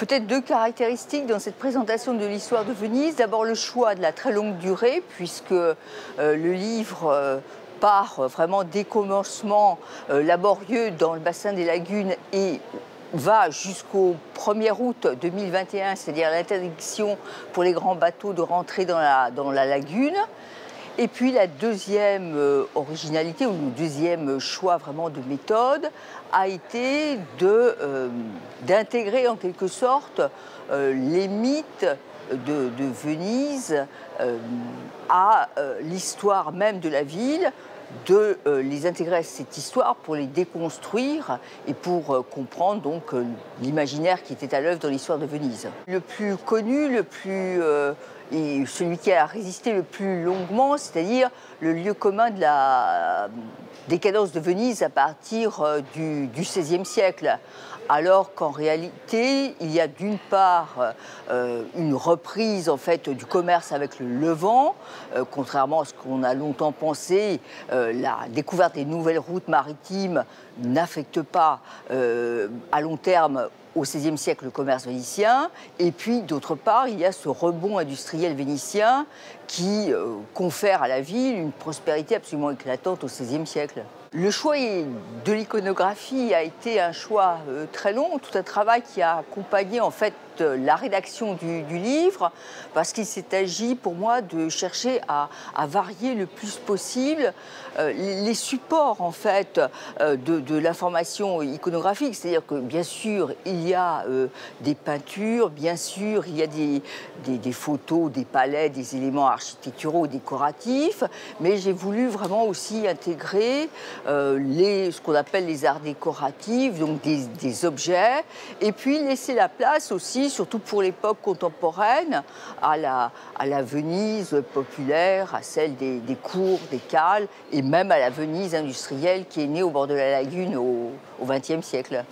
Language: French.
Peut-être deux caractéristiques dans cette présentation de l'histoire de Venise. D'abord le choix de la très longue durée, puisque euh, le livre euh, part vraiment des commencements euh, laborieux dans le bassin des lagunes et va jusqu'au 1er août 2021, c'est-à-dire l'interdiction pour les grands bateaux de rentrer dans la, dans la lagune. Et puis la deuxième euh, originalité ou le deuxième choix vraiment de méthode a été euh, d'intégrer en quelque sorte euh, les mythes de, de Venise à l'histoire même de la ville de les intégrer à cette histoire pour les déconstruire et pour comprendre donc l'imaginaire qui était à l'œuvre dans l'histoire de Venise. Le plus connu, le plus celui qui a résisté le plus longuement, c'est-à-dire le lieu commun de la décadence de Venise à partir euh, du, XVIe siècle. Alors qu'en réalité, il y a d'une part euh, une reprise en fait du commerce avec le Levant, euh, contrairement à ce qu'on a longtemps pensé, la découverte des nouvelles routes maritimes n'affecte pas à long terme au XVIe siècle le commerce vénitien, et puis d'autre part, il y a ce rebond industriel vénitien qui euh, confère à la ville une prospérité absolument éclatante au XVIe siècle. Le choix de l'iconographie a été un choix euh, très long, tout un travail qui a accompagné en fait la rédaction du, livre, parce qu'il s'est agi pour moi de chercher à, varier le plus possible euh, les supports en fait euh, de, l'information iconographique. C'est-à-dire que bien sûr il y a des peintures, bien sûr il y a des, photos, des palais, des éléments architecturaux, décoratifs, mais j'ai voulu vraiment aussi intégrer euh, les, ce qu'on appelle les arts décoratifs, donc des, objets, et puis laisser la place aussi, surtout pour l'époque contemporaine, à la, à la Venise populaire, à celle des, cours, des cales, et même à la Venise industrielle qui est née au bord de la lagune au XXe siècle.